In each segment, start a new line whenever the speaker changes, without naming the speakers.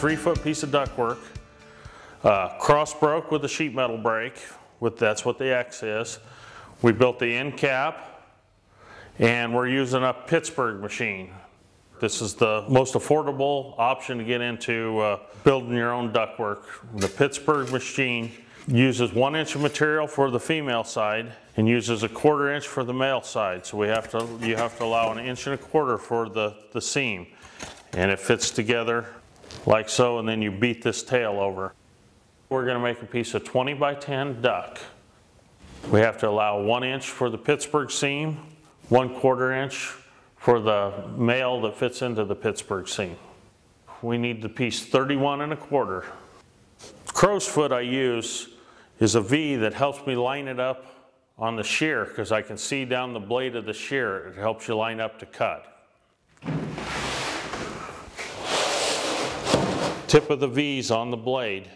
three foot piece of ductwork, uh, cross broke with a sheet metal brake, with, that's what the X is. We built the end cap, and we're using a Pittsburgh machine. This is the most affordable option to get into uh, building your own ductwork. The Pittsburgh machine uses one inch of material for the female side and uses a quarter inch for the male side. So we have to, you have to allow an inch and a quarter for the, the seam. And it fits together like so, and then you beat this tail over. We're gonna make a piece of 20 by 10 duck. We have to allow one inch for the Pittsburgh seam, one quarter inch for the male that fits into the Pittsburgh seam. We need the piece 31 and a quarter. Crow's foot I use is a V that helps me line it up on the shear because I can see down the blade of the shear. It helps you line up to cut. Tip of the V's on the blade.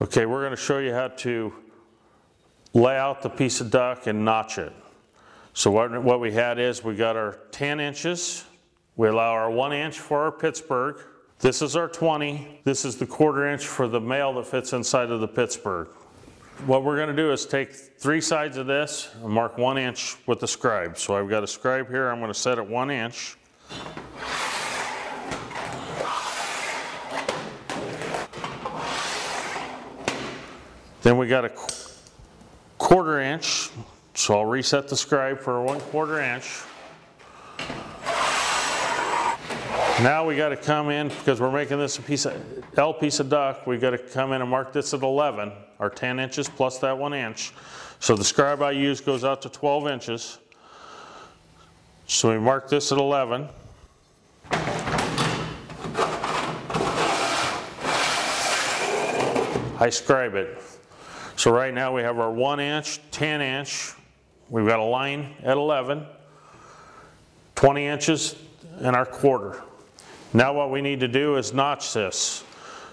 Okay, we're going to show you how to lay out the piece of duck and notch it. So what, what we had is we got our 10 inches. We allow our one inch for our Pittsburgh. This is our 20. This is the quarter inch for the male that fits inside of the Pittsburgh. What we're gonna do is take three sides of this and mark one inch with the scribe. So I've got a scribe here, I'm gonna set it one inch. Then we got a quarter inch, so I'll reset the scribe for one quarter inch. Now we got to come in, because we're making this a piece of, L piece of duck, we got to come in and mark this at 11, or 10 inches plus that one inch. So the scribe I use goes out to 12 inches. So we mark this at 11. I scribe it. So right now we have our one inch, 10 inch, we've got a line at 11, 20 inches and our quarter. Now what we need to do is notch this.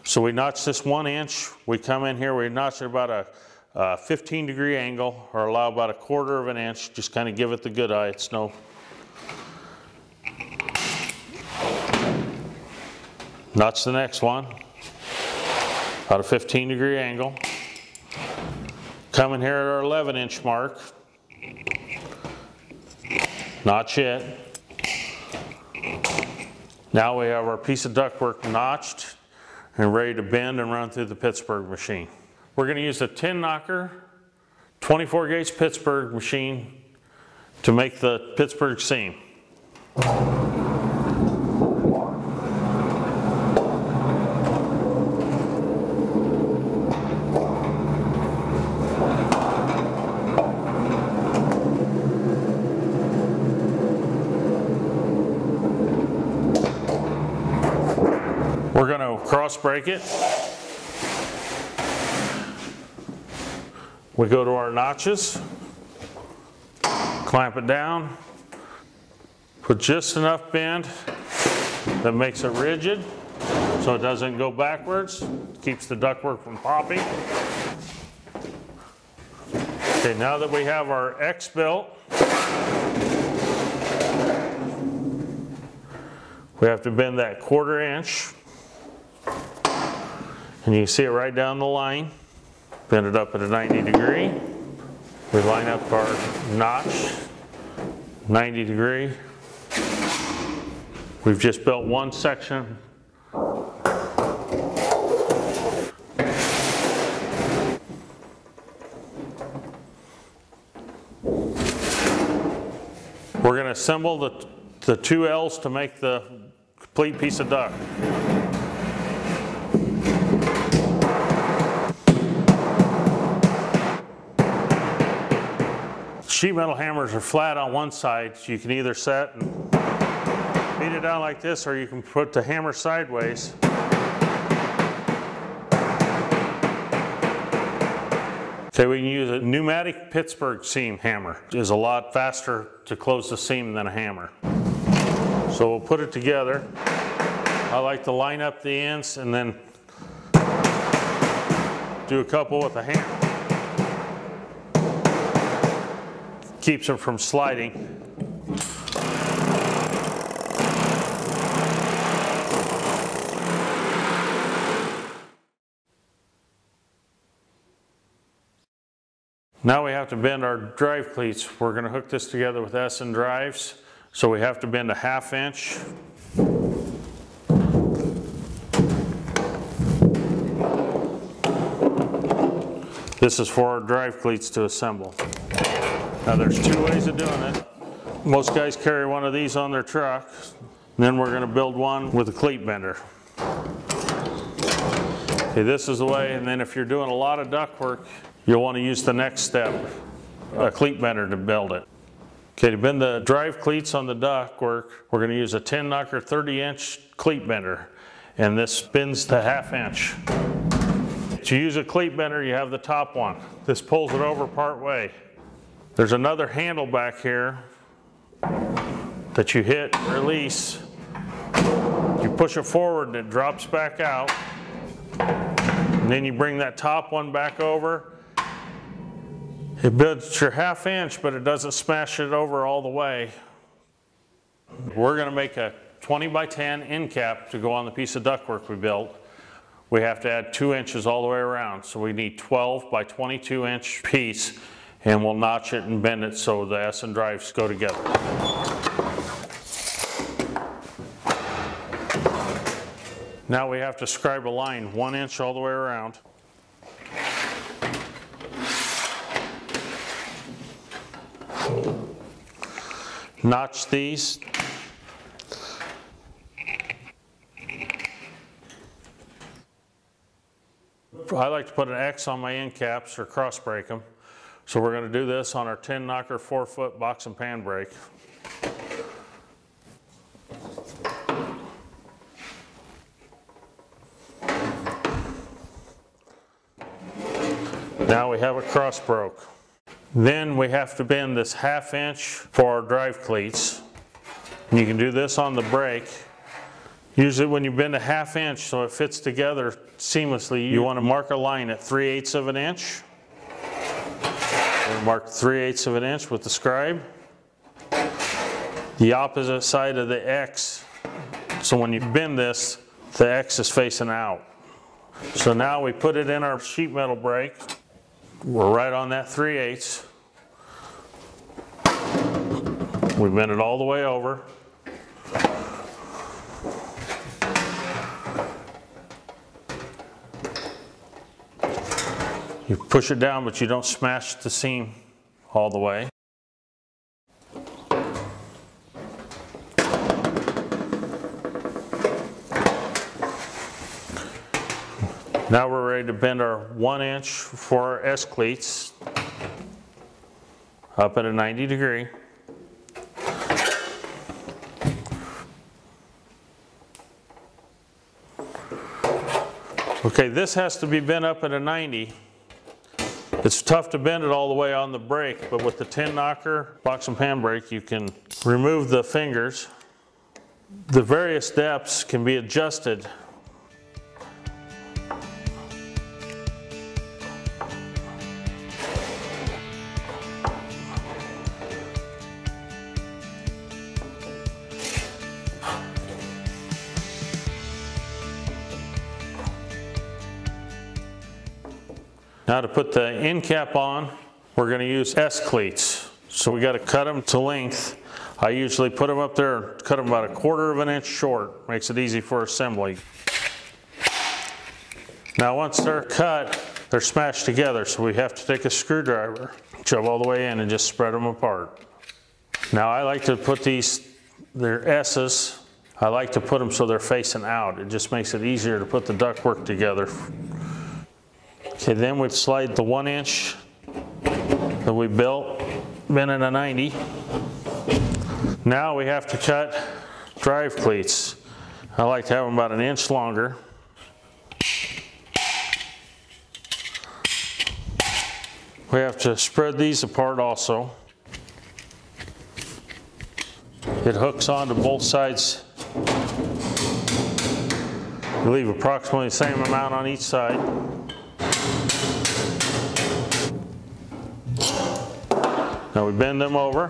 So we notch this one inch, we come in here, we notch it about a, a 15 degree angle or allow about a quarter of an inch, just kind of give it the good eye, it's no Notch the next one, about a 15 degree angle. Coming here at our 11 inch mark. Notch it. Now we have our piece of ductwork notched and ready to bend and run through the Pittsburgh machine. We're going to use a Tin Knocker 24 gauge Pittsburgh machine to make the Pittsburgh seam. Cross break it. We go to our notches, clamp it down, put just enough bend that makes it rigid so it doesn't go backwards, keeps the ductwork from popping. Okay, now that we have our X built, we have to bend that quarter inch and you can see it right down the line. Bend it up at a 90 degree. We line up our notch, 90 degree. We've just built one section. We're going to assemble the, the two L's to make the complete piece of duct. Sheet metal hammers are flat on one side. So you can either set and beat it down like this or you can put the hammer sideways. Okay, we can use a pneumatic Pittsburgh seam hammer. It is a lot faster to close the seam than a hammer. So we'll put it together. I like to line up the ends and then do a couple with a hammer. Keeps them from sliding. Now we have to bend our drive cleats. We're going to hook this together with S and drives. So we have to bend a half inch. This is for our drive cleats to assemble. Now there's two ways of doing it. Most guys carry one of these on their truck. Then we're going to build one with a cleat bender. Okay, this is the way, and then if you're doing a lot of duct work, you'll want to use the next step, a cleat bender to build it. Okay, to bend the drive cleats on the duct work, we're going to use a Tin Knocker 30 inch cleat bender, and this bends to half inch. To use a cleat bender, you have the top one. This pulls it over part way. There's another handle back here that you hit, release. You push it forward and it drops back out. And then you bring that top one back over it builds your half inch, but it doesn't smash it over all the way. We're going to make a 20 by 10 end cap to go on the piece of ductwork we built. We have to add two inches all the way around. So we need 12 by 22 inch piece and we'll notch it and bend it so the S and drives go together. Now we have to scribe a line one inch all the way around. Notch these. I like to put an X on my end caps or cross break them. So we're going to do this on our Tin Knocker 4 foot box and pan brake. Now we have a cross broke. Then we have to bend this half inch for our drive cleats. And you can do this on the brake. Usually when you bend a half inch so it fits together seamlessly, you want to mark a line at 3 eighths of an inch. Mark 3 eighths of an inch with the scribe. The opposite side of the X. So when you bend this, the X is facing out. So now we put it in our sheet metal brake. We're right on that 3 eighths. We bend it all the way over. You push it down, but you don't smash the seam all the way. Now we're ready to bend our one inch for our S cleats up at a 90 degree. Okay, this has to be bent up at a 90. It's tough to bend it all the way on the brake, but with the Tin Knocker box and pan brake, you can remove the fingers. The various depths can be adjusted Now to put the end cap on, we're going to use S cleats. So we got to cut them to length. I usually put them up there, cut them about a quarter of an inch short. Makes it easy for assembly. Now once they're cut, they're smashed together, so we have to take a screwdriver, shove all the way in and just spread them apart. Now I like to put these, they're S's, I like to put them so they're facing out. It just makes it easier to put the ductwork together. Okay, then we've slide the one inch that we built, been in a 90. Now we have to cut drive cleats. I like to have them about an inch longer. We have to spread these apart also. It hooks onto both sides. Leave approximately the same amount on each side. Now we bend them over.